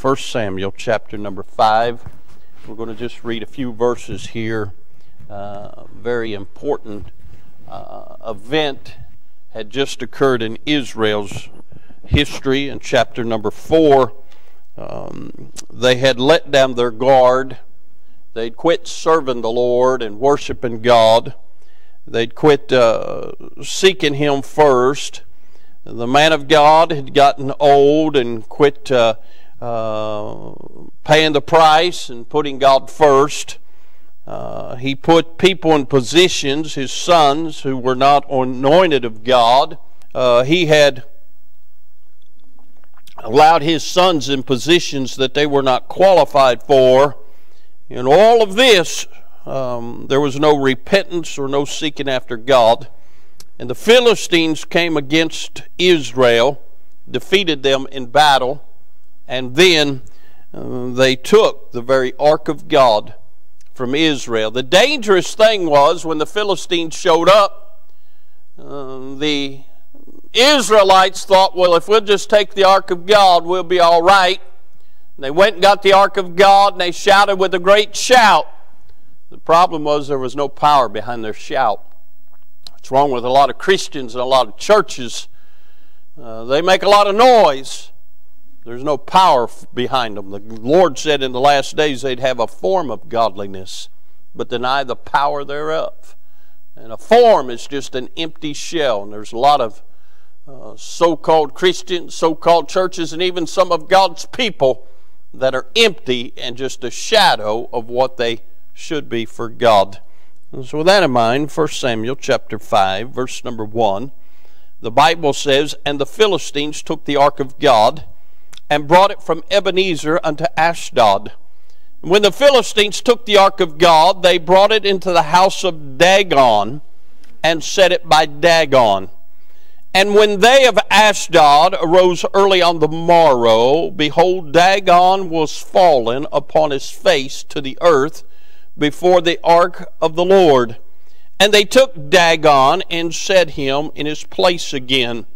1 Samuel chapter number 5. We're going to just read a few verses here. Uh, very important uh, event had just occurred in Israel's history in chapter number 4. Um, they had let down their guard. They'd quit serving the Lord and worshiping God. They'd quit uh, seeking Him first. The man of God had gotten old and quit uh, uh, paying the price and putting God first. Uh, he put people in positions, his sons, who were not anointed of God. Uh, he had allowed his sons in positions that they were not qualified for. In all of this, um, there was no repentance or no seeking after God. And the Philistines came against Israel, defeated them in battle, and then uh, they took the very ark of God from Israel. The dangerous thing was when the Philistines showed up, uh, the Israelites thought, well, if we'll just take the ark of God, we'll be all right. And they went and got the ark of God and they shouted with a great shout. The problem was there was no power behind their shout. What's wrong with a lot of Christians and a lot of churches? Uh, they make a lot of noise. There's no power behind them. The Lord said in the last days they'd have a form of godliness, but deny the power thereof. And a form is just an empty shell. And there's a lot of uh, so called Christians, so called churches, and even some of God's people that are empty and just a shadow of what they should be for God. And so, with that in mind, 1 Samuel chapter 5, verse number 1, the Bible says, And the Philistines took the ark of God and brought it from Ebenezer unto Ashdod. When the Philistines took the ark of God, they brought it into the house of Dagon and set it by Dagon. And when they of Ashdod arose early on the morrow, behold, Dagon was fallen upon his face to the earth before the ark of the Lord. And they took Dagon and set him in his place again.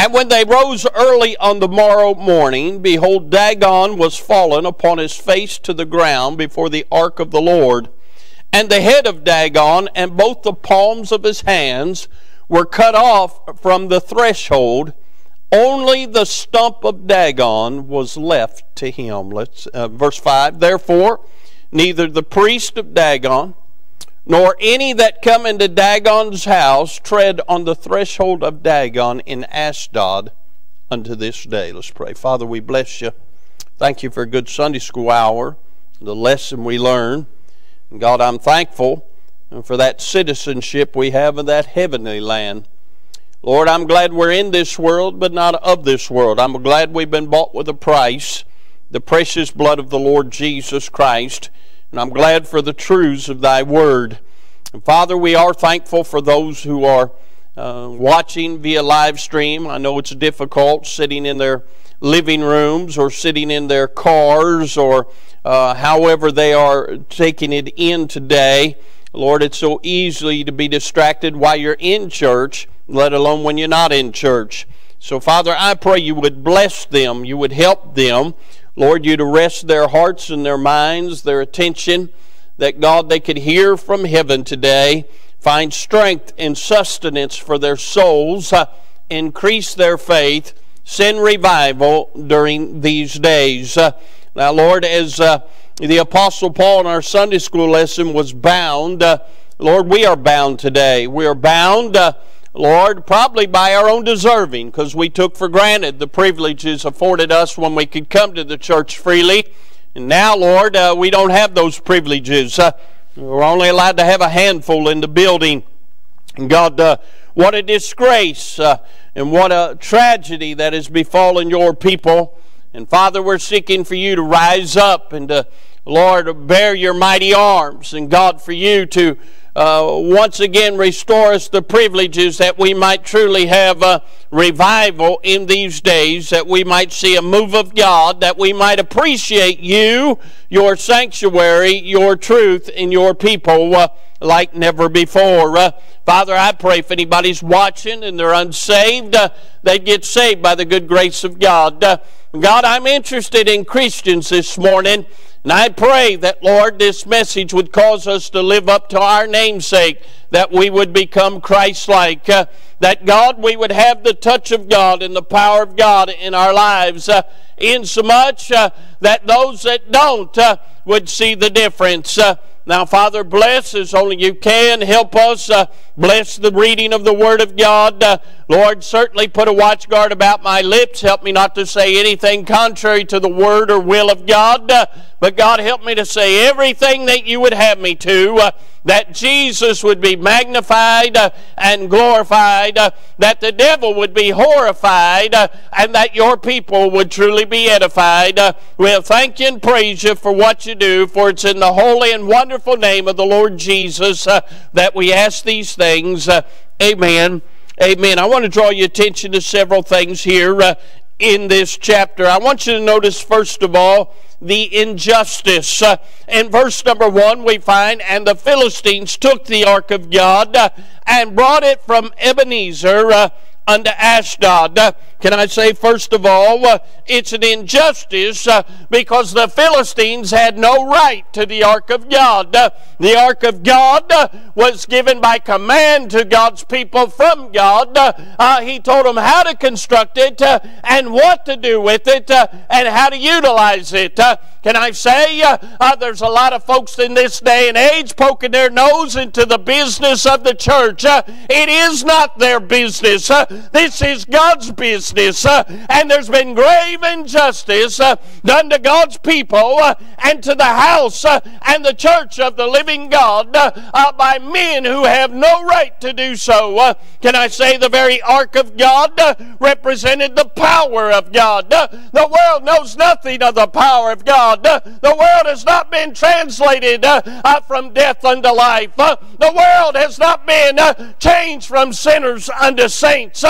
And when they rose early on the morrow morning, behold, Dagon was fallen upon his face to the ground before the ark of the Lord. And the head of Dagon and both the palms of his hands were cut off from the threshold. Only the stump of Dagon was left to him. Let's uh, verse five. Therefore, neither the priest of Dagon nor any that come into Dagon's house tread on the threshold of Dagon in Ashdod unto this day. Let's pray. Father, we bless you. Thank you for a good Sunday school hour, the lesson we learn. God, I'm thankful for that citizenship we have in that heavenly land. Lord, I'm glad we're in this world, but not of this world. I'm glad we've been bought with a price, the precious blood of the Lord Jesus Christ. And I'm glad for the truths of thy word. And Father, we are thankful for those who are uh, watching via live stream. I know it's difficult sitting in their living rooms or sitting in their cars or uh, however they are taking it in today. Lord, it's so easy to be distracted while you're in church, let alone when you're not in church. So, Father, I pray you would bless them, you would help them. Lord, you'd arrest their hearts and their minds, their attention, that God, they could hear from heaven today, find strength and sustenance for their souls, uh, increase their faith, send revival during these days. Uh, now, Lord, as uh, the Apostle Paul in our Sunday school lesson was bound. Uh, Lord, we are bound today. We are bound, uh, Lord, probably by our own deserving because we took for granted the privileges afforded us when we could come to the church freely. And now, Lord, uh, we don't have those privileges. Uh, we're only allowed to have a handful in the building. And God, uh, what a disgrace uh, and what a tragedy that has befallen your people. And Father, we're seeking for you to rise up and to Lord, bear your mighty arms, and God, for you to uh, once again restore us the privileges that we might truly have a revival in these days, that we might see a move of God, that we might appreciate you, your sanctuary, your truth, and your people uh, like never before. Uh, Father, I pray if anybody's watching and they're unsaved, uh, they get saved by the good grace of God. Uh, God, I'm interested in Christians this morning. And I pray that, Lord, this message would cause us to live up to our namesake, that we would become Christ like. Uh, that, God, we would have the touch of God and the power of God in our lives, uh, insomuch uh, that those that don't uh, would see the difference. Uh, now, Father, bless as only you can. Help us. Uh, bless the reading of the Word of God. Lord, certainly put a watch guard about my lips. Help me not to say anything contrary to the Word or will of God. But God, help me to say everything that you would have me to. Uh, that Jesus would be magnified uh, and glorified, uh, that the devil would be horrified, uh, and that your people would truly be edified. Uh, we'll thank you and praise you for what you do, for it's in the holy and wonderful name of the Lord Jesus uh, that we ask these things. Uh, amen. Amen. I want to draw your attention to several things here in this chapter. I want you to notice, first of all, the injustice. Uh, in verse number one, we find, And the Philistines took the ark of God uh, and brought it from Ebenezer uh, unto Ashdod. Can I say, first of all, uh, it's an injustice uh, because the Philistines had no right to the Ark of God. Uh, the Ark of God uh, was given by command to God's people from God. Uh, uh, he told them how to construct it and what to do with it and how to utilize it. can I say, there's a lot of folks in this day and age poking their nose into the business of the church. it is not their business. This is God's business uh, and there's been grave injustice uh, done to God's people uh, and to the house uh, and the church of the living God uh, uh, by men who have no right to do so. can I say the very ark of God represented the power of God? the world knows nothing of the power of God. the world has not been translated from death unto life. the world has not been changed from sinners unto saints.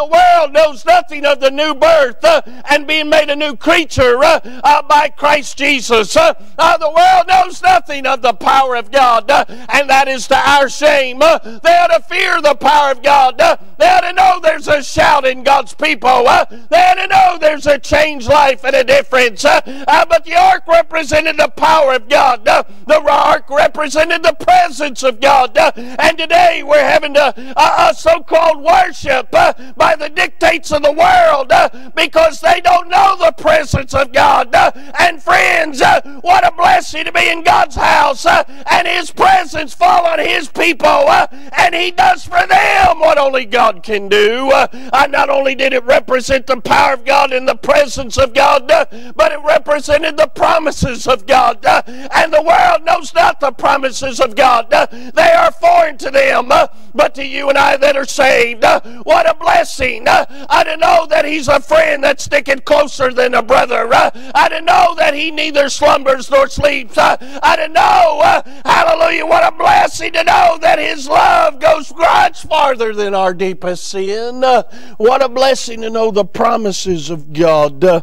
The world knows nothing of the new birth uh, and being made a new creature uh, uh, by Christ Jesus. Uh, uh, the world knows nothing of the power of God, uh, and that is to our shame. they ought to fear the power of God. they ought to know there's a shout in God's people. they ought to know there's a changed life and a difference. but the ark represented the power of God. the ark represented the presence of God. and today we're having a so-called worship by the dictates of the world uh, because they don't know the presence of God. Uh, and friends, uh, what a blessing to be in God's house uh, and His presence fall on His people. Uh, and He does for them what only God can do. Uh, not only did it represent the power of God and the presence of God, but it represented the promises of God. and the world knows not the promises of God. they are foreign to them. but to you and I that are saved, what a blessing. I didn't know that he's a friend that's sticking closer than a brother. Uh, I didn't know that he neither slumbers nor sleeps. Uh, I didn't know, uh, hallelujah, what a blessing to know that his love goes much farther than our deepest sin. Uh, what a blessing to know the promises of God. Uh,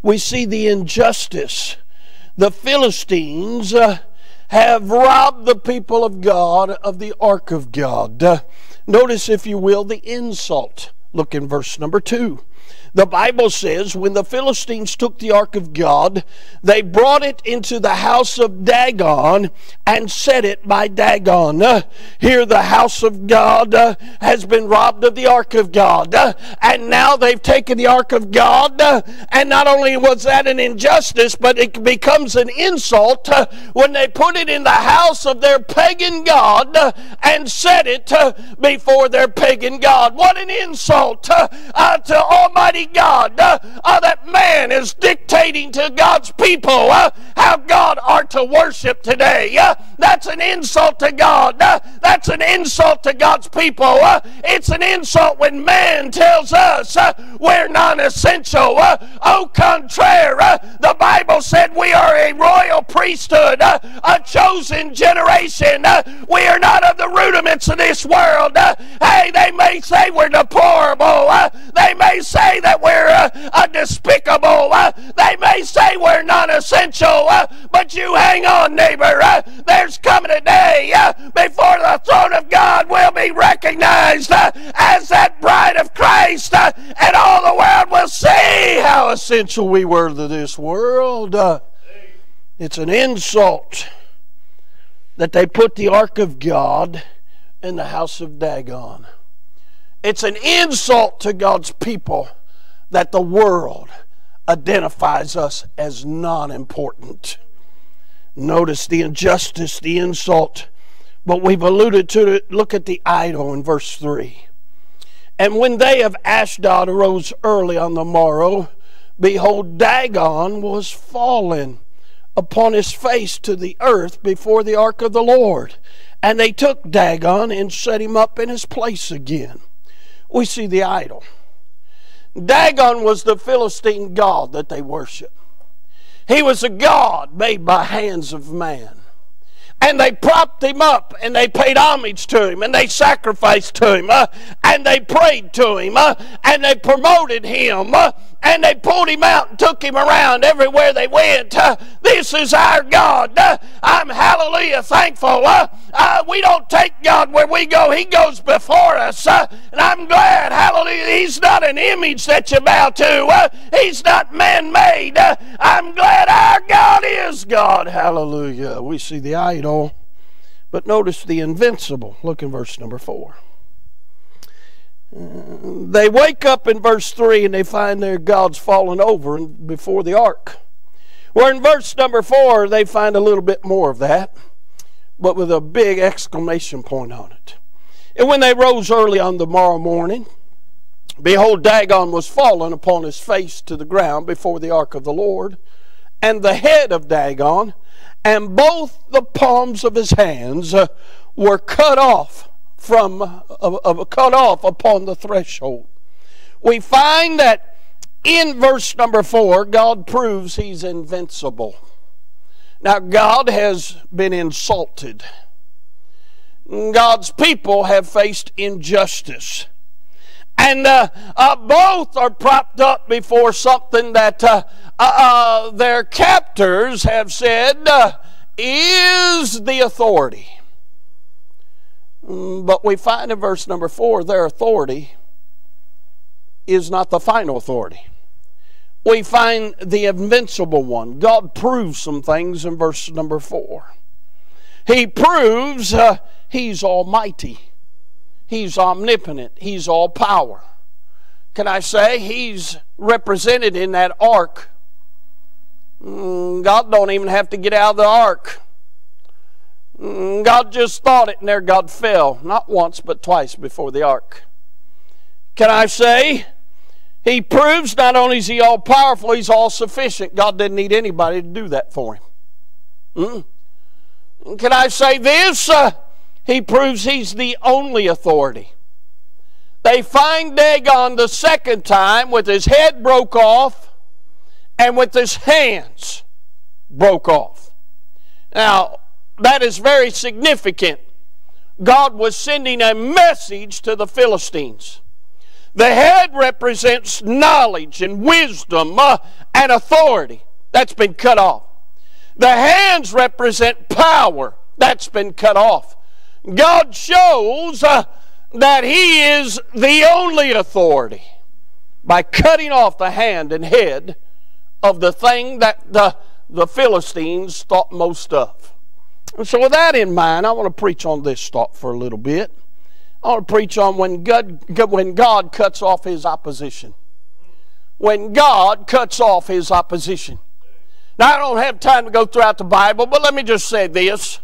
we see the injustice. The Philistines uh, have robbed the people of God of the ark of God. notice, if you will, the insult. Look in verse number 2. The Bible says, when the Philistines took the ark of God, they brought it into the house of Dagon and set it by Dagon. Here, the house of God uh, has been robbed of the ark of God. Uh, and now they've taken the ark of God. Uh, and not only was that an injustice, but it becomes an insult when they put it in the house of their pagan God and set it before their pagan God. What an insult to Almighty God, uh, uh, that man is dictating to God's people uh, how God are to worship today. Uh, that's an insult to God. Uh, that's an insult to God's people. It's an insult when man tells us we're non essential. au contraire, the Bible said we are a royal priesthood, a chosen generation. We are not of the rudiments of this world. Hey, they may say we're deplorable. They may say that we're uh, despicable. Uh, they may say we're non essential. Uh, but you hang on, neighbor. Uh, there's coming a day before the throne of God will be recognized as that bride of Christ, and all the world will see how essential we were to this world. Uh, it's an insult that they put the ark of God in the house of Dagon. It's an insult to God's people that the world identifies us as non important. Notice the injustice, the insult, but we've alluded to it. Look at the idol in verse 3. And when they of Ashdod arose early on the morrow, behold, Dagon was fallen upon his face to the earth before the ark of the Lord. And they took Dagon and set him up in his place again. We see the idol. Dagon was the Philistine god that they worship. He was a god made by hands of man and they propped him up and they paid homage to him and they sacrificed to him uh, and they prayed to him uh, and they promoted him uh, and they pulled him out and took him around everywhere they went. Uh, this is our God. Uh, I'm hallelujah thankful. Uh, we don't take God where we go, He goes before us. Uh, and I'm glad, hallelujah, He's not an image that you bow to, uh, He's not man made. Uh, I'm glad our God is God. Hallelujah. We see the idol, but notice the invincible. Look in verse number four they wake up in verse 3 and they find their gods fallen over before the ark. Where in verse number 4, they find a little bit more of that, but with a big exclamation point on it. And when they rose early on the morrow morning, behold, Dagon was fallen upon his face to the ground before the ark of the Lord, and the head of Dagon and both the palms of his hands uh, were cut off from uh, cut off upon the threshold. We find that in verse number four, God proves He's invincible. Now, God has been insulted. God's people have faced injustice. And uh, uh, both are propped up before something that uh, uh, uh their captors have said uh, is the authority. Mm, but we find in verse number four, their authority is not the final authority. We find the invincible one. God proves some things in verse number four. He proves uh, He's almighty, He's omnipotent, He's all power. Can I say He's represented in that ark? Mm, God don't even have to get out of the ark. Mm, God just thought it, and there God fell, not once but twice before the ark. Can I say? He proves not only is he all powerful, he's all sufficient. God didn't need anybody to do that for him. Mm. Can I say this? Uh, he proves he's the only authority. They find Dagon the second time with his head broke off and with his hands broke off. Now, that is very significant. God was sending a message to the Philistines. The head represents knowledge and wisdom uh, and authority. That's been cut off. The hands represent power. That's been cut off. God shows uh, that He is the only authority by cutting off the hand and head of the thing that the, the Philistines thought most of. And so, with that in mind, I want to preach on this thought for a little bit. I want to preach on when God, when God cuts off his opposition. When God cuts off his opposition. Now, I don't have time to go throughout the Bible, but let me just say this.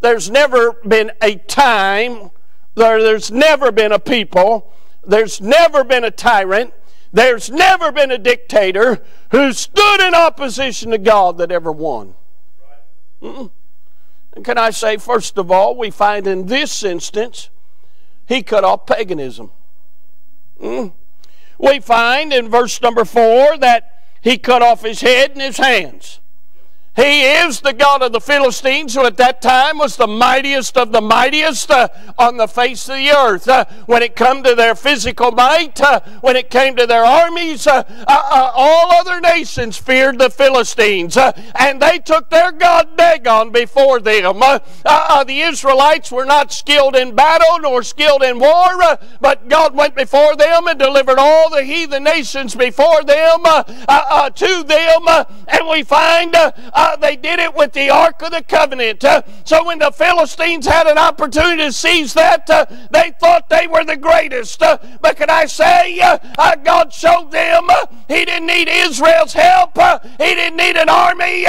There's never been a time, there, there's never been a people, there's never been a tyrant, there's never been a dictator who stood in opposition to God that ever won. Mm-mm. Can I say, first of all, we find in this instance, he cut off paganism. Mm. We find in verse number four that he cut off his head and his hands. He is the God of the Philistines, who at that time was the mightiest of the mightiest uh, on the face of the earth. Uh, when it came to their physical might, uh, when it came to their armies, uh, uh, uh, all other nations feared the Philistines, and they took their God Dagon before them. the Israelites were not skilled in battle nor skilled in war, but God went before them and delivered all the heathen nations before them to them, and we find they did it with the Ark of the Covenant. Uh, so when the Philistines had an opportunity to seize that, uh, they thought they were the greatest. Uh, but can I say, uh, uh, God showed them uh, He didn't need Israel's help, He didn't need an army.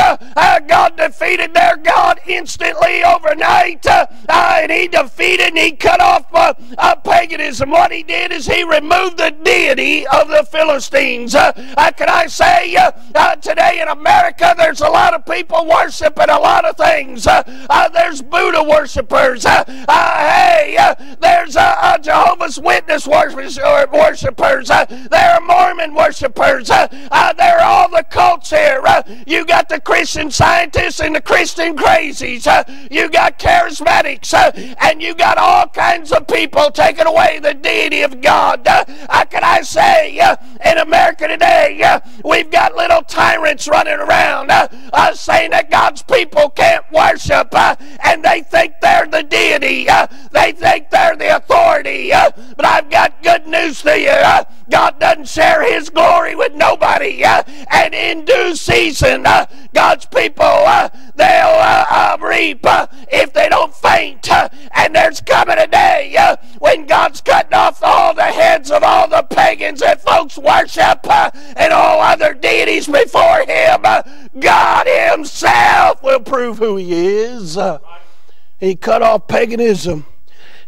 God defeated their God instantly overnight, and He defeated and He cut off paganism. What He did is He removed the deity of the Philistines. can I say, today in America, there's a lot of people worshiping a lot of things. Uh, uh, there's Buddha worshippers. Uh, uh hey, uh, there's uh, uh Jehovah's Witness worshippers. Uh, uh, there are Mormon worshippers. there are all the cults here. you got the Christian scientists and the Christian crazies. you got charismatics. and you got all kinds of people taking away the deity of God. can I say, in America today, we've got little tyrants running around saying that God's people can't worship uh, and they think they're the deity. Uh, they think they're the authority. Uh, but I've got good news to you. God doesn't share his glory with nobody. And in due season, God's people, uh, they'll uh, uh, reap if they don't faint. and there's coming a day when God's cutting off all the heads of all the pagans that folks worship and all other deities before him. God himself will prove who he is. He cut off paganism.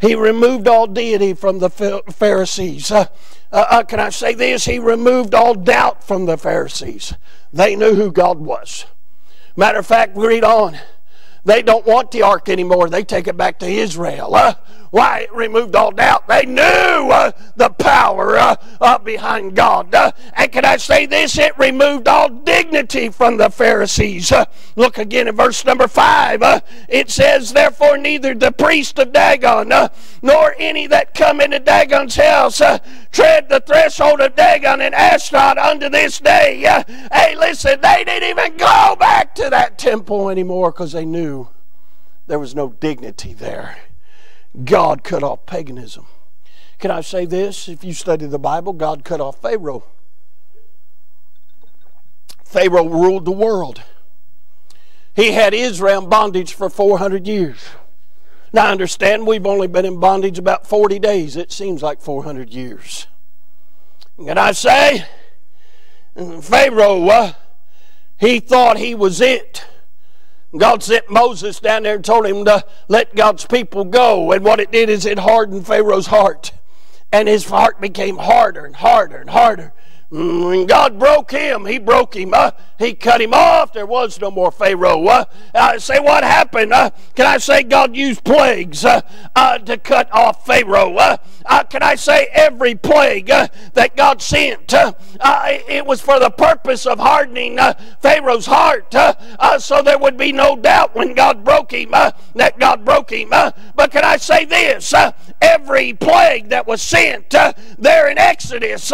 He removed all deity from the Pharisees. Uh, uh, uh, can I say this? He removed all doubt from the Pharisees. They knew who God was. Matter of fact, read on. They don't want the ark anymore. They take it back to Israel. Uh, why? It removed all doubt. They knew uh, the power uh, uh behind God. Uh, and can I say this? It removed all dignity from the Pharisees. Uh, look again at verse number 5. it says, Therefore, neither the priest of Dagon nor any that come into Dagon's house tread the threshold of Dagon and Ashdod unto this day. hey, listen, they didn't even go back to that temple anymore because they knew there was no dignity there. God cut off paganism. Can I say this? If you study the Bible, God cut off Pharaoh. Pharaoh ruled the world. He had Israel in bondage for 400 years. Now, I understand we've only been in bondage about 40 days. It seems like 400 years. Can I say? Pharaoh, uh, he thought he was it. God sent Moses down there and told him to let God's people go. And what it did is it hardened Pharaoh's heart. And his heart became harder and harder and harder. When God broke him, he broke him. Uh, he cut him off. There was no more Pharaoh. Uh, uh, say what happened? Uh, can I say God used plagues uh, uh, to cut off Pharaoh? can I say every plague that God sent, it was for the purpose of hardening Pharaoh's heart so there would be no doubt when God broke him that God broke him. but can I say this? every plague that was sent there in Exodus,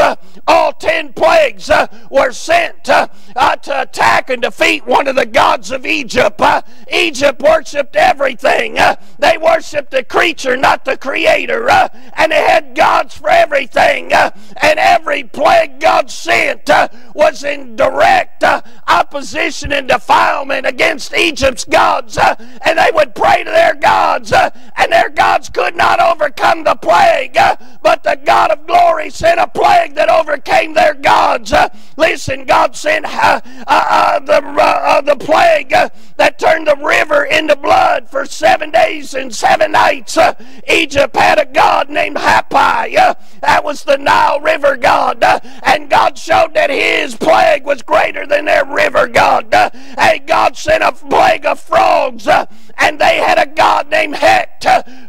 all ten plagues uh, were sent uh, uh, to attack and defeat one of the gods of Egypt. Uh, Egypt worshiped everything. Uh, they worshiped the creature, not the creator. Uh, and they had gods for everything. and every plague God sent was in direct opposition and defilement against Egypt's gods. and they would pray to their gods, and their gods could not overcome the plague. but the God of glory sent a plague that overcame their gods. Uh, listen, God sent uh, uh, the, uh, the plague uh, that turned the river into blood for seven days and seven nights. Uh, Egypt had a god named Hapi. that was the Nile River god. and God showed that his plague was greater than their river god. Hey, God sent a plague of frogs, and they had a god named Het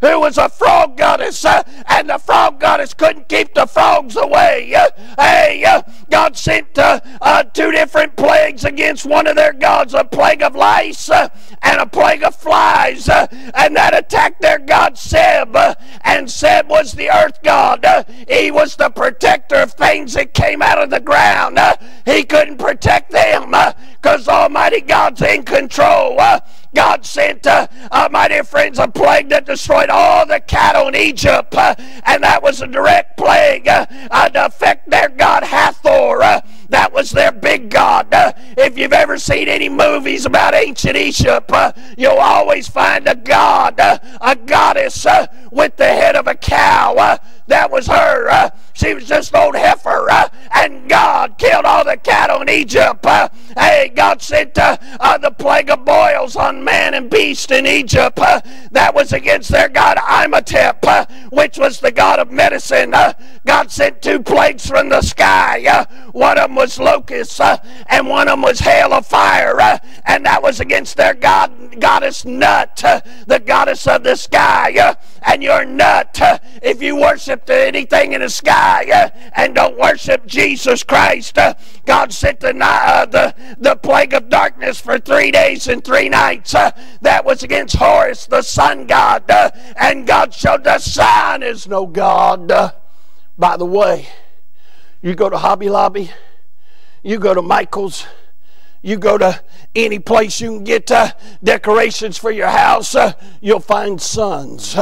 who was a frog goddess, and the frog goddess couldn't keep the frogs away. Hey, God sent uh, uh, two different plagues against one of their gods a plague of lice uh, and a plague of flies, and that attacked their god Seb. And Seb was the earth god, he was the protector of things that came out of the ground. He couldn't protect them because Almighty God's in control. God sent, uh, uh, my dear friends, a plague that destroyed all the cattle in Egypt, uh, and that was a direct plague uh, uh to affect their god Hathor. Uh, that was their big god. Uh, if you've ever seen any movies about ancient Egypt, you'll always find a god, a goddess with the head of a cow. that was her. she was just an old heifer, and God killed all the cattle in Egypt. Hey, God sent the plague of boils on man and beast in Egypt. Uh, that was against their god Imhotep, uh, which was the god of medicine. Uh, God sent two plagues from the sky. Uh, one of them was locusts, uh, and one of them was hail of fire. Uh, and that was against their god, goddess Nut, the goddess of the sky. and you're nut if you worship anything in the sky and don't worship Jesus Christ. God sent the, the, the plague of darkness for three days and three nights uh, that was against Horus, the sun god. Uh, and God showed the sun is no God. Uh, by the way, you go to Hobby Lobby, you go to Michael's, you go to any place you can get uh, decorations for your house, uh, you'll find suns.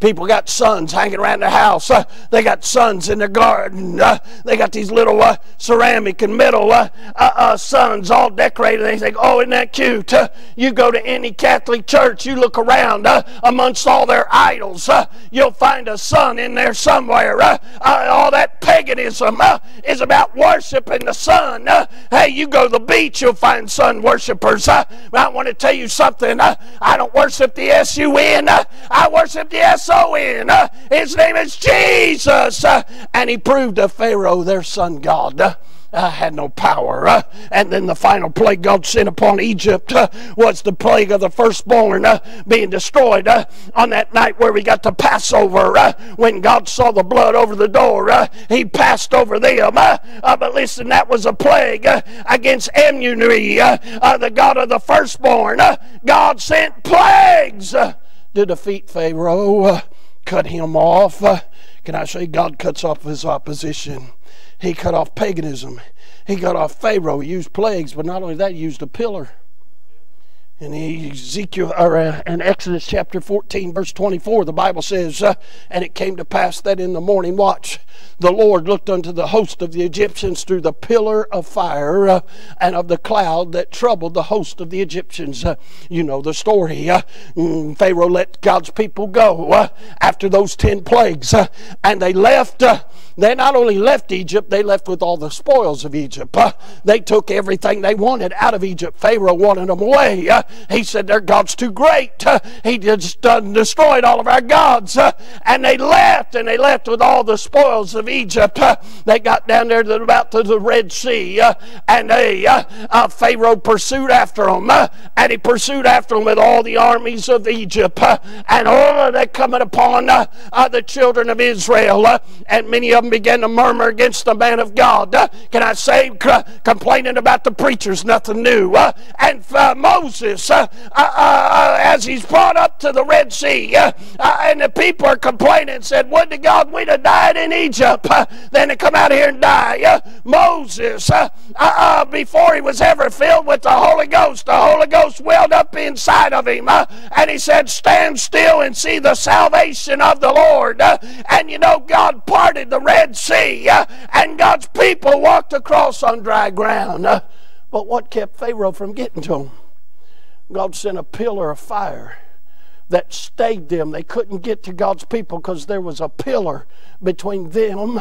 People got suns hanging around their house. Uh, they got suns in their garden. Uh, they got these little uh, ceramic and metal uh, uh, uh, suns all decorated. They think, oh, isn't that cute? you go to any Catholic church, you look around amongst all their idols, you'll find a sun in there somewhere. all that paganism is about worshiping the sun. hey, you go to the beach, you'll find sun worshipers. I want to tell you something. I don't worship the S U N. I worship the S O N. His name is Jesus. Uh, and he proved to Pharaoh, their sun God. Uh, had no power. Uh, and then the final plague God sent upon Egypt uh, was the plague of the firstborn uh, being destroyed uh, on that night where we got the Passover. When God saw the blood over the door, He passed over them. but listen, that was a plague against Amunri, the God of the firstborn. God sent plagues to defeat Pharaoh, uh, cut him off. Uh, can I say God cuts off his opposition? He cut off paganism. He cut off Pharaoh. He used plagues, but not only that, he used a pillar. In Ezekiel or uh, in Exodus chapter 14, verse 24, the Bible says, uh, "And it came to pass that in the morning watch, the Lord looked unto the host of the Egyptians through the pillar of fire uh, and of the cloud that troubled the host of the Egyptians." Uh, you know the story. Uh, mm, Pharaoh let God's people go uh, after those ten plagues, and they left. they not only left Egypt, they left with all the spoils of Egypt. they took everything they wanted out of Egypt. Pharaoh wanted them away he said their God's too great. Uh, he just destroyed all of our gods. Uh, and they left, and they left with all the spoils of Egypt. Uh, they got down there to about to the Red Sea, uh, and they, uh, uh, Pharaoh pursued after them, and he pursued after them with all the armies of Egypt, and all of that coming upon the children of Israel, and many of them began to murmur against the man of God. Can I say, complaining about the preachers, nothing new. and Moses Moses uh, uh, uh, as he's brought up to the Red Sea. Uh, uh, and the people are complaining said, Would to God we'd have died in Egypt uh, than to come out here and die. Moses, before he was ever filled with the Holy Ghost, the Holy Ghost welled up inside of him. and he said, Stand still and see the salvation of the Lord. and you know, God parted the Red Sea, and God's people walked across on dry ground. but what kept Pharaoh from getting to them? God sent a pillar of fire that stayed them. They couldn't get to God's people because there was a pillar between them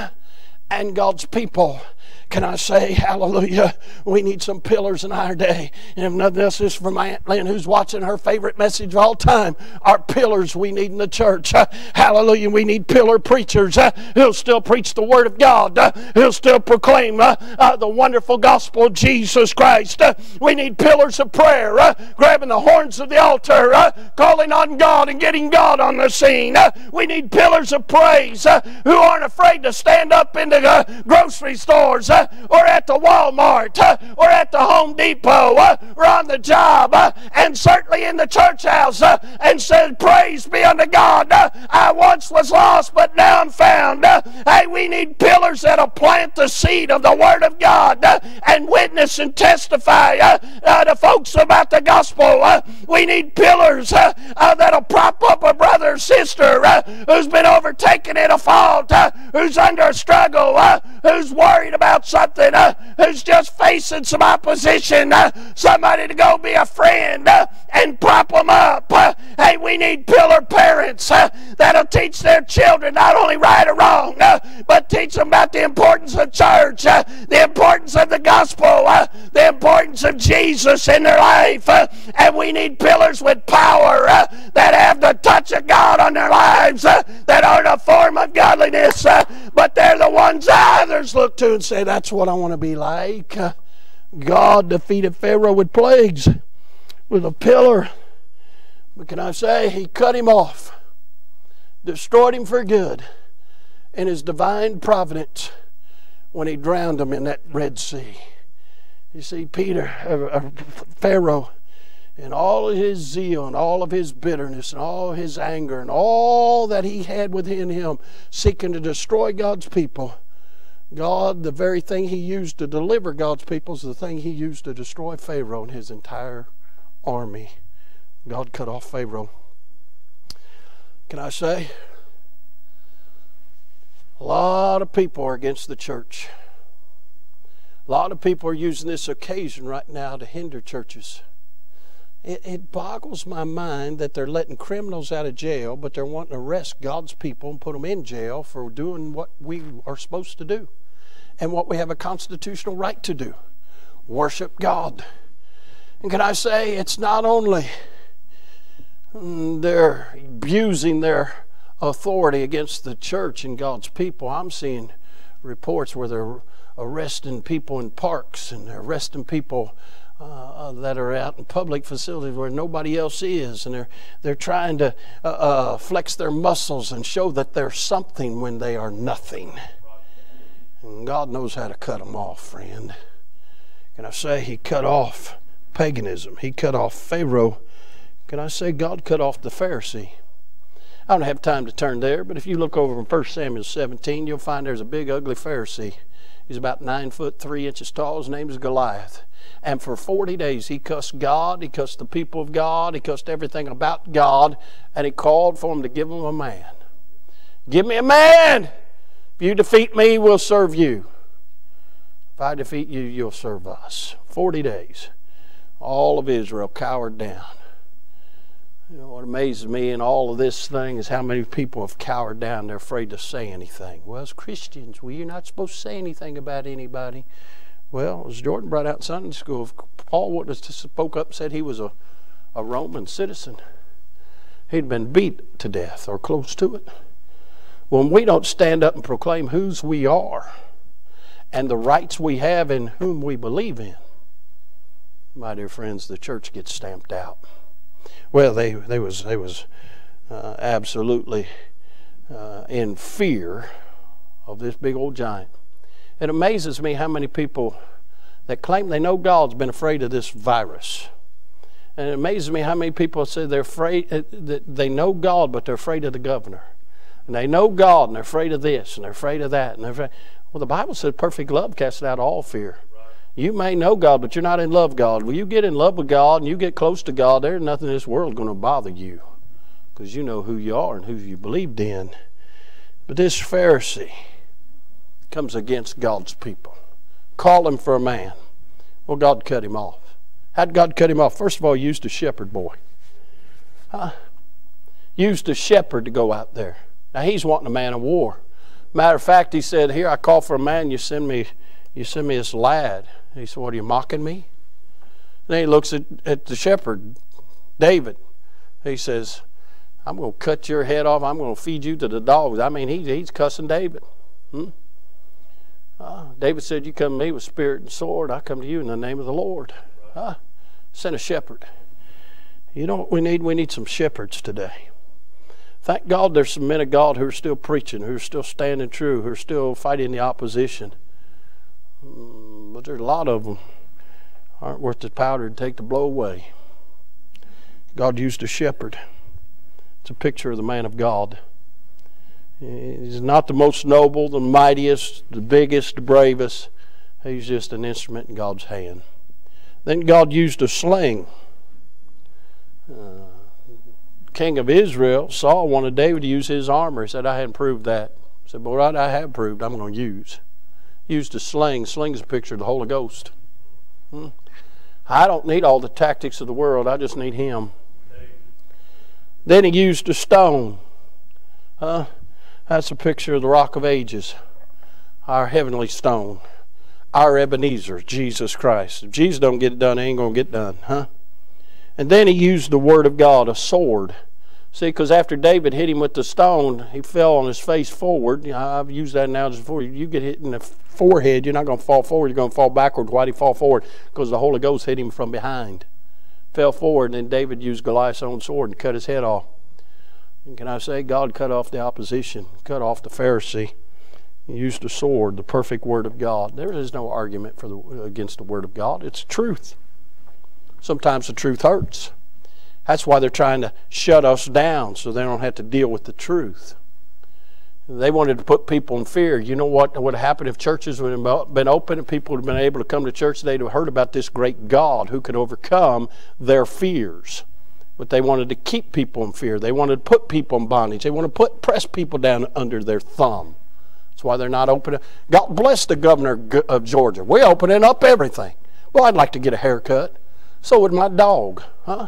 and God's people. Can I say, hallelujah, we need some pillars in our day. And if nothing else this is from Aunt Lynn, who's watching her favorite message of all time, our pillars we need in the church. Uh, hallelujah, we need pillar preachers uh, who'll still preach the Word of God, uh, who'll still proclaim uh, uh, the wonderful gospel of Jesus Christ. Uh, we need pillars of prayer, grabbing the horns of the altar, calling on God and getting God on the scene. we need pillars of praise who aren't afraid to stand up in the grocery stores or at the Walmart uh, or at the Home Depot uh, or on the job uh, and certainly in the church house and said, Praise be unto God. I once was lost, but now I'm found. Hey, we need pillars that'll plant the seed of the Word of God and witness and testify to folks about the gospel. We need pillars that'll prop up a brother or sister who's been overtaken in a fault, who's under a struggle, who's worried about something, uh, who's just facing some opposition, uh, somebody to go be a friend uh, and prop them up. Uh, hey, we need pillar parents uh, that'll teach their children not only right or wrong, uh, but teach them about the importance of church, the importance of the gospel, the importance of Jesus in their life. and we need pillars with power that have the touch of God on their lives, that aren't a form of godliness, but they're the ones others look to and say, That's what I want to be like. God defeated Pharaoh with plagues, with a pillar. But can I say, He cut him off, destroyed him for good in His divine providence when He drowned him in that Red Sea. You see, Peter, uh, uh, Pharaoh, and all of his zeal and all of his bitterness and all his anger and all that he had within him, seeking to destroy God's people, God, the very thing he used to deliver God's people is the thing he used to destroy Pharaoh and his entire army. God cut off Pharaoh. Can I say? A lot of people are against the church. A lot of people are using this occasion right now to hinder churches. It, it, boggles my mind that they're letting criminals out of jail, but they're wanting to arrest God's people and put them in jail for doing what we are supposed to do and what we have a constitutional right to do worship God. And can I say, it's not only mm, they're abusing their authority against the church and God's people. I'm seeing reports where they're arresting people in parks and they're arresting people uh, that are out in public facilities where nobody else is, and they're they're trying to uh, uh, flex their muscles and show that they're something when they are nothing. And God knows how to cut them off, friend. Can I say He cut off paganism? He cut off Pharaoh. Can I say God cut off the Pharisee? I don't have time to turn there, but if you look over in 1 Samuel 17, you'll find there's a big, ugly Pharisee. He's about nine foot three inches tall. His name is Goliath. And for 40 days, he cussed God, he cussed the people of God, he cussed everything about God, and he called for him to give him a man. Give me a man! If you defeat me, we'll serve you. If I defeat you, you'll serve us. 40 days. All of Israel cowered down. You know, what amazes me in all of this thing is how many people have cowered down. They're afraid to say anything. Well, as Christians, well, you're not supposed to say anything about anybody. Well, as Jordan brought out Sunday school, Paul would have spoke up and said he was a, a Roman citizen, he'd been beat to death or close to it when we don't stand up and proclaim whose we are and the rights we have and whom we believe in, my dear friends, the church gets stamped out. Well, they, they was they was uh, absolutely uh, in fear of this big old giant. It amazes me how many people that claim they know God's been afraid of this virus. And it amazes me how many people say they're afraid uh, that they know God, but they're afraid of the governor and they know God and they're afraid of this and they're afraid of that and they're afraid. well the Bible says perfect love casts out all fear. You may know God but you're not in love with God. Well you get in love with God and you get close to God there's nothing in this world going to bother you because you know who you are and who you believed in. But this Pharisee comes against God's people. Call him for a man. Well God cut him off. How'd God cut him off? First of all he used a shepherd boy. Huh? used a shepherd to go out there now he's wanting a man of war. Matter of fact, he said, Here I call for a man, you send me You send me this lad. He said, What are you mocking me? Then he looks at, at the shepherd, David. He says, I'm going to cut your head off. I'm going to feed you to the dogs. I mean, he, he's cussing David. Hmm? Uh, David said, You come to me with spirit and sword. I come to you in the name of the Lord. Uh, send a shepherd. You know what we need? We need some shepherds today. Thank God there's some men of God who are still preaching, who are still standing true, who are still fighting the opposition. Mm, but there's a lot of them aren't worth the powder to take the blow away. God used a shepherd. It's a picture of the man of God. He's not the most noble, the mightiest, the biggest, the bravest. He's just an instrument in God's hand. Then God used a sling. Uh, king of Israel, Saul wanted David to use his armor. He said, I hadn't proved that. He said, Boy, I have proved I'm going to use. Used a sling. Sling's a picture of the Holy Ghost. Hmm? I don't need all the tactics of the world. I just need Him. Then he used a stone. Huh? That's a picture of the rock of ages, our heavenly stone, our Ebenezer, Jesus Christ. If Jesus don't get it done, it ain't going to get done, huh? And then he used the word of God, a sword. See, because after David hit him with the stone, he fell on his face forward. I've used that analogy before. You get hit in the forehead, you're not going to fall forward, you're going to fall backward. Why did he fall forward? Because the Holy Ghost hit him from behind. Fell forward, and then David used Goliath's own sword and cut his head off. And can I say, God cut off the opposition, cut off the Pharisee. He used a sword, the perfect word of God. There is no argument for the, against the word of God. It's truth. Sometimes the truth hurts. That's why they're trying to shut us down so they don't have to deal with the truth. They wanted to put people in fear. You know what would happen if churches would have been open and people would have been able to come to church? They'd have heard about this great God who could overcome their fears. But they wanted to keep people in fear. They wanted to put people in bondage. They want to put press people down under their thumb. That's why they're not opening. God bless the governor of Georgia. We're opening up everything. Well, I'd like to get a haircut. So would my dog, huh?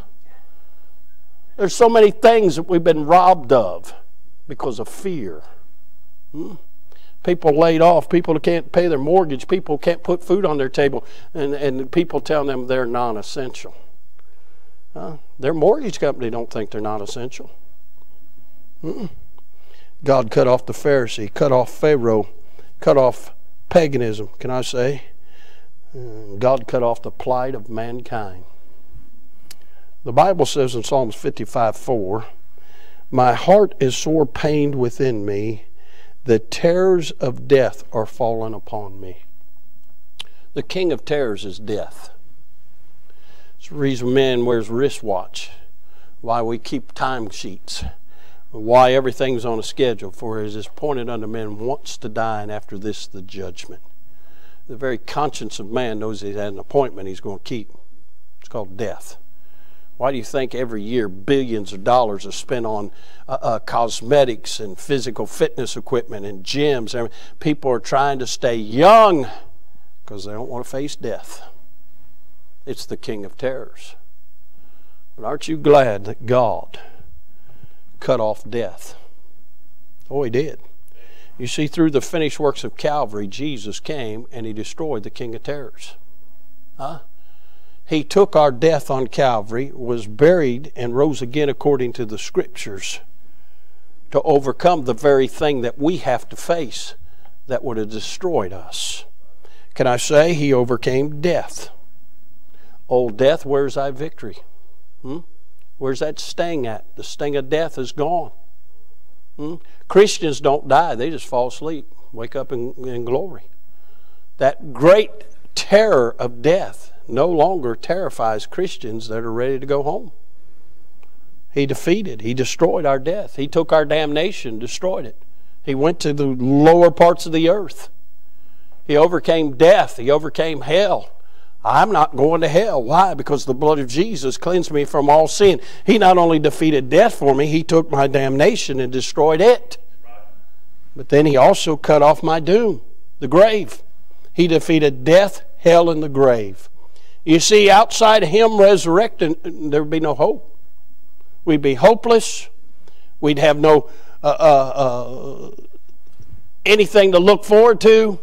There's so many things that we've been robbed of because of fear. Hmm? People laid off, people who can't pay their mortgage, people can't put food on their table, and, and people tell them they're non essential. Uh, their mortgage company don't think they're not essential. Mm-mm. God cut off the Pharisee, cut off Pharaoh, cut off paganism, can I say? God cut off the plight of mankind. The Bible says in Psalms 55 4, My heart is sore pained within me, the terrors of death are fallen upon me. The king of terrors is death. It's the reason man wears wristwatch, why we keep time sheets, why everything's on a schedule, for it is appointed unto men once to die, and after this the judgment. The very conscience of man knows he has an appointment he's going to keep. It's called death. Why do you think every year billions of dollars are spent on uh, uh, cosmetics and physical fitness equipment and gyms? People are trying to stay young because they don't want to face death. It's the king of terrors. But aren't you glad that God cut off death? Oh, he did. You see, through the finished works of Calvary, Jesus came and he destroyed the king of terrors. Huh? He took our death on Calvary, was buried, and rose again according to the scriptures to overcome the very thing that we have to face that would have destroyed us. Can I say he overcame death? Old death, where's thy victory? Hmm? Where's that sting at? The sting of death is gone. Hmm? Christians don't die, they just fall asleep, wake up in, in glory. That great terror of death no longer terrifies Christians that are ready to go home. He defeated, He destroyed our death. He took our damnation, destroyed it. He went to the lower parts of the earth. He overcame death, He overcame hell. I'm not going to hell. Why? Because the blood of Jesus cleansed me from all sin. He not only defeated death for me, He took my damnation and destroyed it. But then He also cut off my doom, the grave. He defeated death, hell, and the grave. You see, outside Him resurrecting, there would be no hope. We'd be hopeless. We'd have no uh, uh, uh, anything to look forward to.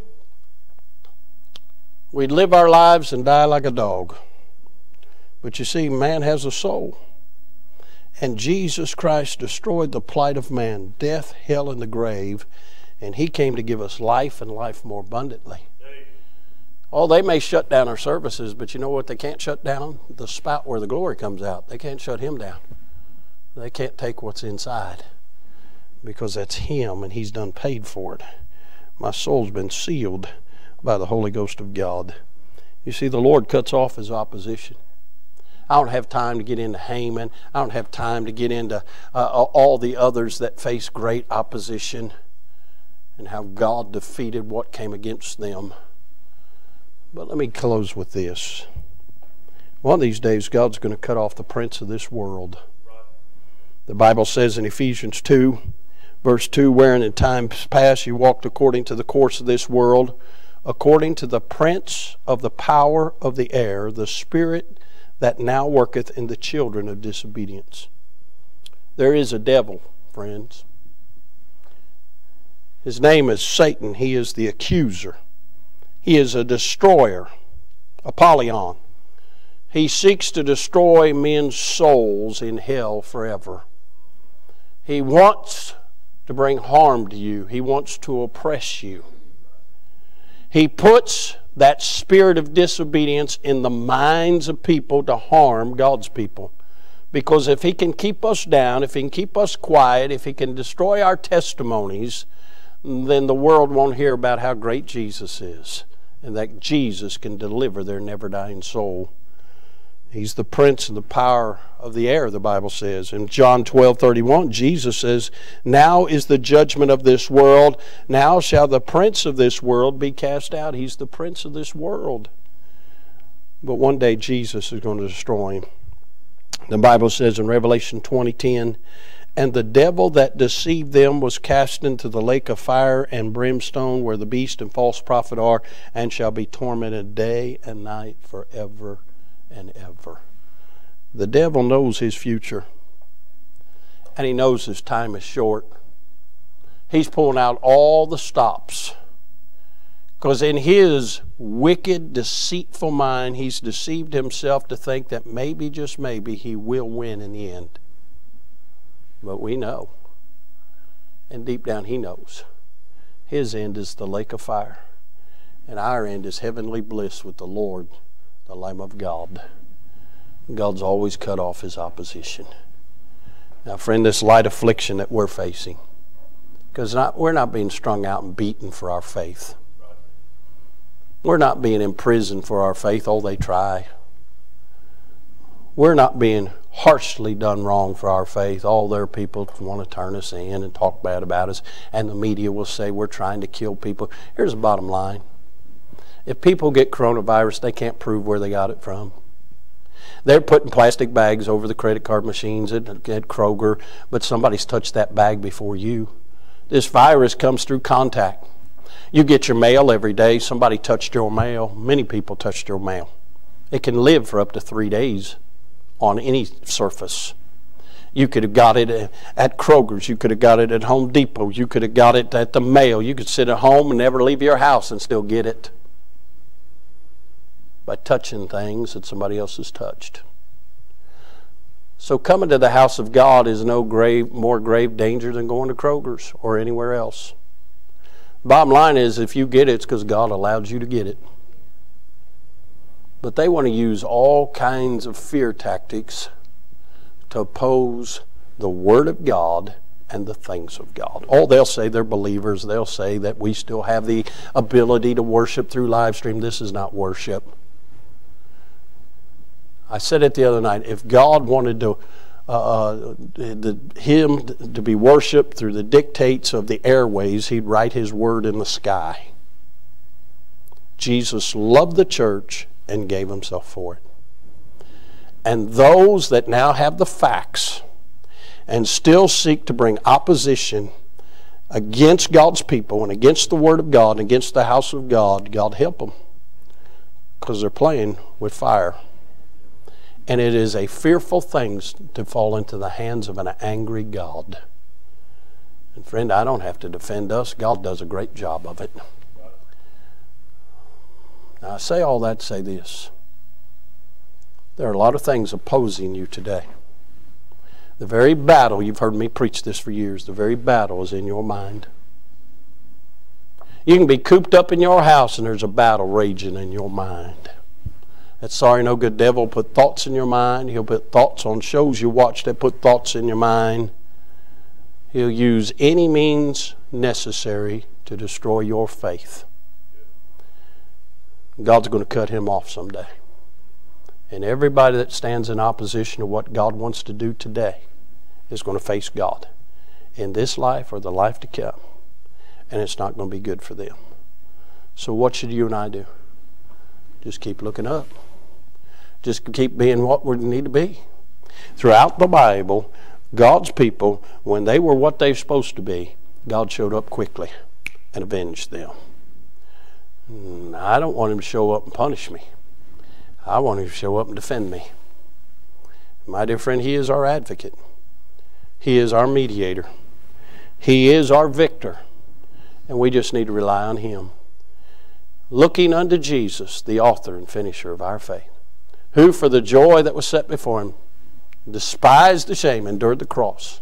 We'd live our lives and die like a dog. But you see, man has a soul. And Jesus Christ destroyed the plight of man, death, hell, and the grave, and He came to give us life and life more abundantly. Oh, they may shut down our services, but you know what they can't shut down? The spout where the glory comes out. They can't shut Him down. They can't take what's inside because that's Him and He's done paid for it. My soul's been sealed by the Holy Ghost of God. You see, the Lord cuts off His opposition. I don't have time to get into Haman. I don't have time to get into uh, all the others that face great opposition and how God defeated what came against them. But let me close with this. One of these days, God's going to cut off the prince of this world. The Bible says in Ephesians 2, verse 2, wherein in times past you walked according to the course of this world, according to the prince of the power of the air, the spirit that now worketh in the children of disobedience. There is a devil, friends. His name is Satan. He is the accuser. He is a destroyer, Apollyon. He seeks to destroy men's souls in hell forever. He wants to bring harm to you, he wants to oppress you. He puts that spirit of disobedience in the minds of people to harm God's people. Because if he can keep us down, if he can keep us quiet, if he can destroy our testimonies, then the world won't hear about how great Jesus is and that Jesus can deliver their never dying soul. He's the prince and the power of the air, the Bible says. In John 12 31, Jesus says, Now is the judgment of this world. Now shall the prince of this world be cast out. He's the prince of this world. But one day Jesus is going to destroy him. The Bible says in Revelation 20 10, and the devil that deceived them was cast into the lake of fire and brimstone, where the beast and false prophet are, and shall be tormented day and night forever and ever. The devil knows his future, and he knows his time is short. He's pulling out all the stops. Because in his wicked, deceitful mind, he's deceived himself to think that maybe, just maybe, he will win in the end. But we know. And deep down, he knows. His end is the lake of fire, and our end is heavenly bliss with the Lord the Lamb of God. God's always cut off his opposition. Now, friend, this light affliction that we're facing, because we're not being strung out and beaten for our faith. We're not being imprisoned for our faith, oh, they try. We're not being harshly done wrong for our faith. All their people want to turn us in and talk bad about us, and the media will say we're trying to kill people. Here's the bottom line if people get coronavirus, they can't prove where they got it from. They're putting plastic bags over the credit card machines at, at Kroger, but somebody's touched that bag before you. This virus comes through contact. You get your mail every day, somebody touched your mail. Many people touched your mail. It can live for up to three days on any surface. You could have got it at Kroger's. You could have got it at Home Depot. You could have got it at the mail. You could sit at home and never leave your house and still get it by touching things that somebody else has touched. So coming to the house of God is no grave, more grave danger than going to Kroger's or anywhere else. Bottom line is, if you get it, it's because God allowed you to get it. But they want to use all kinds of fear tactics to oppose the Word of God and the things of God. Oh, they'll say they're believers. They'll say that we still have the ability to worship through live stream. This is not worship. I said it the other night. If God wanted to, uh, uh, the, Him to be worshipped through the dictates of the airways, He'd write His word in the sky. Jesus loved the church and gave Himself for it. And those that now have the facts and still seek to bring opposition against God's people and against the Word of God and against the house of God, God help them because they're playing with fire. And it is a fearful thing to fall into the hands of an angry God. And friend, I don't have to defend us. God does a great job of it. Now, I say all that to say this. There are a lot of things opposing you today. The very battle, you've heard me preach this for years, the very battle is in your mind. You can be cooped up in your house and there's a battle raging in your mind. That sorry, no good devil put thoughts in your mind. He'll put thoughts on shows you watch that put thoughts in your mind. He'll use any means necessary to destroy your faith. God's going to cut him off someday. And everybody that stands in opposition to what God wants to do today is going to face God in this life or the life to come. And it's not going to be good for them. So, what should you and I do? Just keep looking up. Just keep being what we need to be. Throughout the Bible, God's people, when they were what they're supposed to be, God showed up quickly and avenged them. I don't want him to show up and punish me. I want him to show up and defend me. My dear friend, he is our advocate. He is our mediator. He is our victor. And we just need to rely on him. Looking unto Jesus, the author and finisher of our faith, who for the joy that was set before him despised the shame, endured the cross,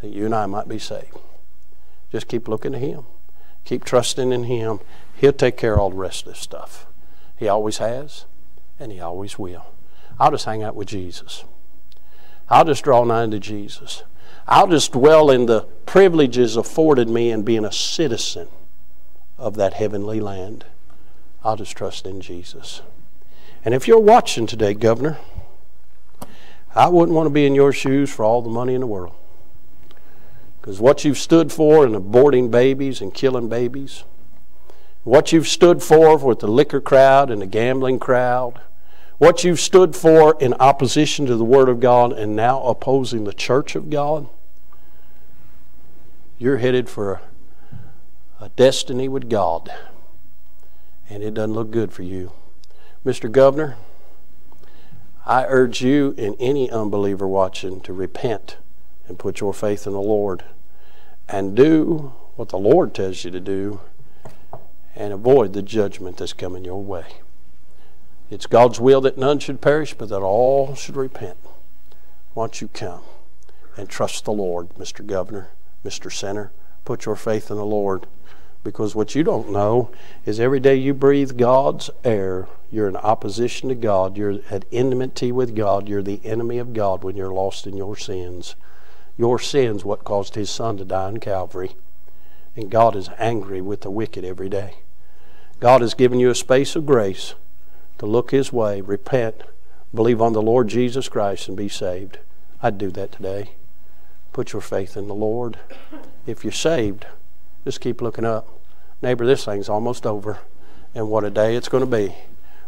that you and I might be saved. Just keep looking to him. Keep trusting in him. He'll take care of all the rest of this stuff. He always has, and He always will. I'll just hang out with Jesus. I'll just draw nigh to Jesus. I'll just dwell in the privileges afforded me in being a citizen of that heavenly land. I'll just trust in Jesus. And if you're watching today, Governor, I wouldn't want to be in your shoes for all the money in the world. Because what you've stood for in aborting babies and killing babies, what you've stood for with the liquor crowd and the gambling crowd, what you've stood for in opposition to the Word of God and now opposing the church of God, you're headed for a, a destiny with God. And it doesn't look good for you. Mr. Governor, I urge you and any unbeliever watching to repent and put your faith in the Lord and do what the Lord tells you to do and avoid the judgment that's coming your way. It's God's will that none should perish, but that all should repent. Won't you come and trust the Lord, Mr. Governor, Mr. Senator? Put your faith in the Lord. Because what you don't know is every day you breathe God's air, you're in opposition to God. You're at enmity with God. You're the enemy of God when you're lost in your sins. Your sins, what caused His Son to die on Calvary. And God is angry with the wicked every day. God has given you a space of grace to look His way, repent, believe on the Lord Jesus Christ, and be saved. I'd do that today. Put your faith in the Lord. If you're saved, just keep looking up. Neighbor, this thing's almost over. And what a day it's going to be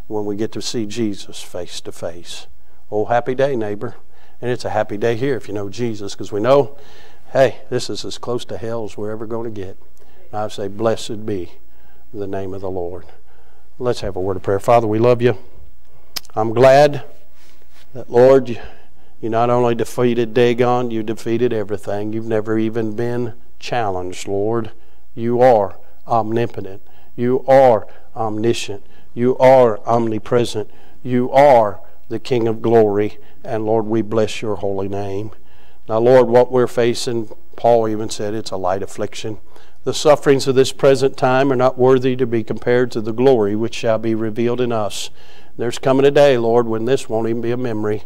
when we get to see Jesus face to face. Oh, happy day, neighbor. And it's a happy day here if you know Jesus, because we know, hey, this is as close to hell as we're ever going to get. And I say, blessed be the name of the Lord. Let's have a word of prayer. Father, we love you. I'm glad that, Lord, you not only defeated Dagon, you defeated everything. You've never even been challenged, Lord. You are omnipotent. You are omniscient. You are omnipresent. You are the King of glory. And Lord, we bless your holy name. Now, Lord, what we're facing, Paul even said it's a light affliction. The sufferings of this present time are not worthy to be compared to the glory which shall be revealed in us. There's coming a day, Lord, when this won't even be a memory.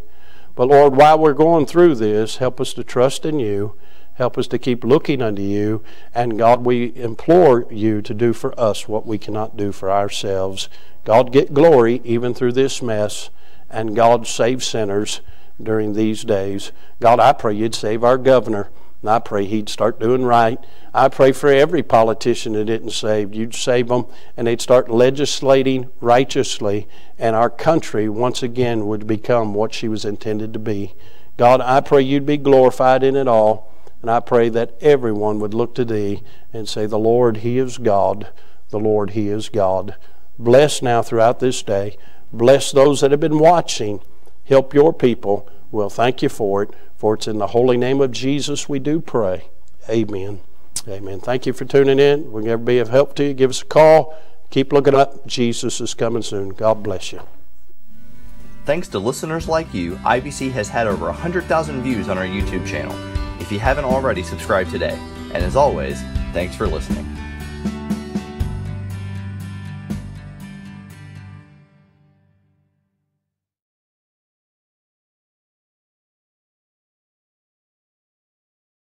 But Lord, while we're going through this, help us to trust in you. Help us to keep looking unto you. And God, we implore you to do for us what we cannot do for ourselves. God, get glory even through this mess. And God, save sinners during these days. God, I pray you'd save our governor. And I pray he'd start doing right. I pray for every politician that isn't saved. You'd save them and they'd start legislating righteously, and our country once again would become what she was intended to be. God, I pray you'd be glorified in it all, and I pray that everyone would look to Thee and say, The Lord, He is God. The Lord, He is God. Bless now throughout this day. Bless those that have been watching. Help your people. We'll thank you for it. For it's in the holy name of Jesus we do pray. Amen. Amen. Thank you for tuning in. We can ever be of help to you. Give us a call. Keep looking up. Jesus is coming soon. God bless you. Thanks to listeners like you, IBC has had over 100,000 views on our YouTube channel. If you haven't already, subscribe today. And as always, thanks for listening.